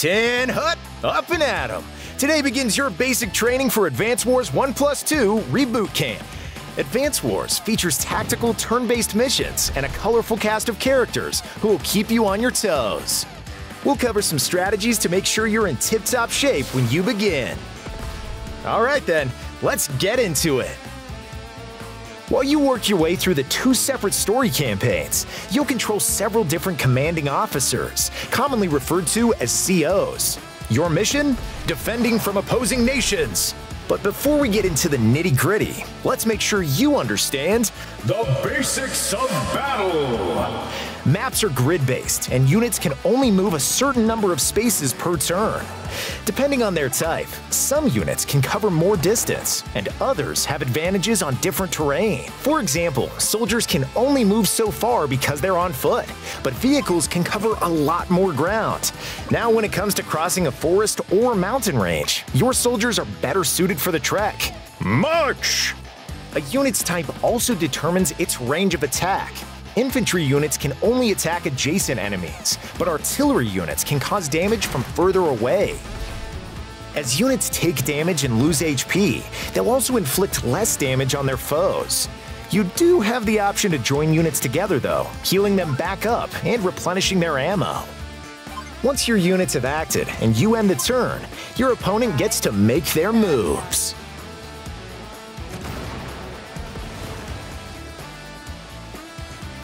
Ten-hut, up and at 'em. Today begins your basic training for Advance Wars 1 Plus 2 Re-Boot Camp. Advance Wars features tactical turn-based missions and a colorful cast of characters who will keep you on your toes. We'll cover some strategies to make sure you're in tip-top shape when you begin. All right then, let's get into it. While you work your way through the two separate story campaigns, you'll control several different commanding officers, commonly referred to as COs. Your mission? Defending from opposing nations. But before we get into the nitty gritty, let's make sure you understand the basics of battle. Maps are grid-based, and units can only move a certain number of spaces per turn. Depending on their type, some units can cover more distance, and others have advantages on different terrain. For example, soldiers can only move so far because they're on foot, but vehicles can cover a lot more ground. Now when it comes to crossing a forest or mountain range, your soldiers are better suited for the trek. March! A unit's type also determines its range of attack, Infantry units can only attack adjacent enemies, but artillery units can cause damage from further away. As units take damage and lose HP, they'll also inflict less damage on their foes. You do have the option to join units together though, healing them back up and replenishing their ammo. Once your units have acted and you end the turn, your opponent gets to make their moves.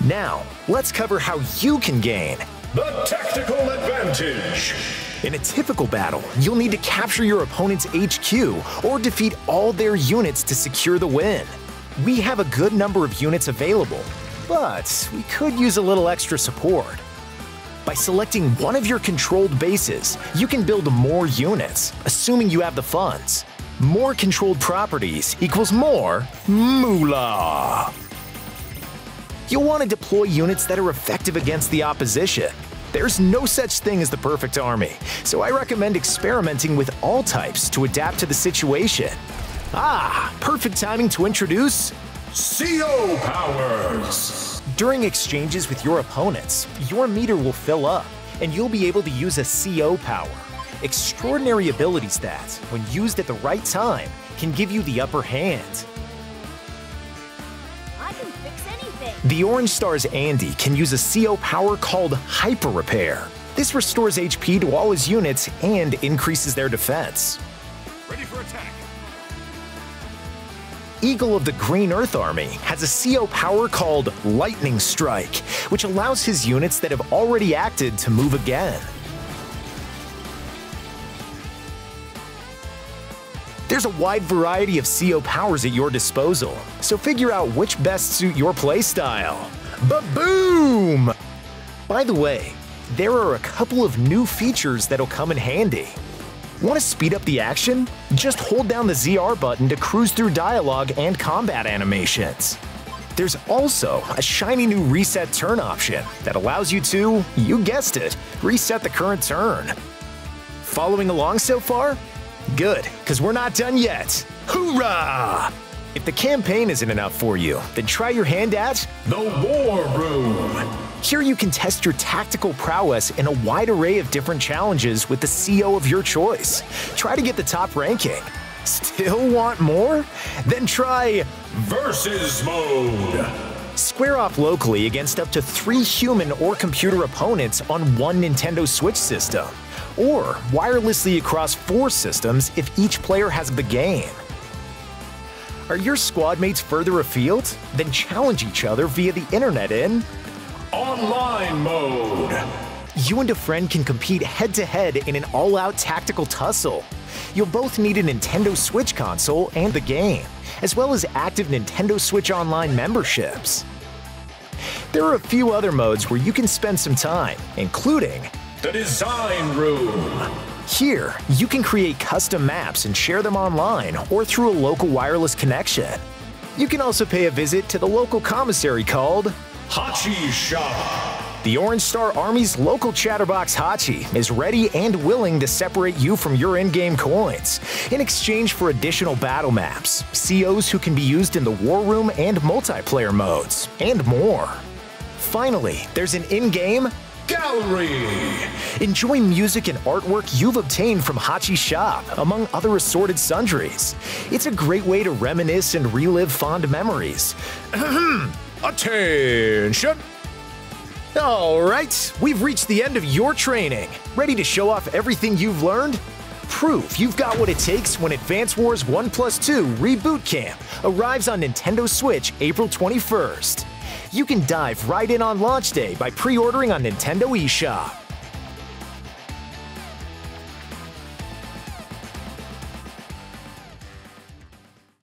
Now, let's cover how you can gain the tactical advantage. In a typical battle, you'll need to capture your opponent's HQ or defeat all their units to secure the win. We have a good number of units available, but we could use a little extra support. By selecting one of your controlled bases, you can build more units, assuming you have the funds. More controlled properties equals more moolah. You'll want to deploy units that are effective against the opposition. There's no such thing as the perfect army, so I recommend experimenting with all types to adapt to the situation. Ah, perfect timing to introduce CO powers. During exchanges with your opponents, your meter will fill up, and you'll be able to use a CO power. Extraordinary abilities that, when used at the right time, can give you the upper hand. The Orange Star's Andy can use a CO power called Hyper Repair. This restores HP to all his units and increases their defense. Ready for attack. Eagle of the Green Earth Army has a CO power called Lightning Strike, which allows his units that have already acted to move again. There's a wide variety of CO powers at your disposal, so figure out which best suit your playstyle. Ba-boom! By the way, there are a couple of new features that'll come in handy. Want to speed up the action? Just hold down the ZR button to cruise through dialogue and combat animations. There's also a shiny new reset turn option that allows you to, you guessed it, reset the current turn. Following along so far? Good, because we're not done yet. Hoorah! If the campaign isn't enough for you, then try your hand at the War Room. Here you can test your tactical prowess in a wide array of different challenges with the CO of your choice. Try to get the top ranking. Still want more? Then try Versus Mode. Square off locally against up to three human or computer opponents on one Nintendo Switch system or wirelessly across four systems if each player has the game. Are your squad mates further afield? Then challenge each other via the internet in Online Mode. You and a friend can compete head to head in an all out tactical tussle. You'll both need a Nintendo Switch console and the game, as well as active Nintendo Switch Online memberships. There are a few other modes where you can spend some time, including the Design Room. Here, you can create custom maps and share them online or through a local wireless connection. You can also pay a visit to the local commissary called Hachi Shop. The Orange Star Army's local chatterbox Hachi is ready and willing to separate you from your in-game coins in exchange for additional battle maps, COs who can be used in the War Room and multiplayer modes, and more. Finally, there's an in-game Gallery. Enjoy music and artwork you've obtained from Hachi Shop, among other assorted sundries. It's a great way to reminisce and relive fond memories. Attention. All right, we've reached the end of your training. Ready to show off everything you've learned? Proof you've got what it takes when Advance Wars 1 Plus 2 Re-Boot Camp arrives on Nintendo Switch April 21st. You can dive right in on launch day by pre ordering on Nintendo eShop.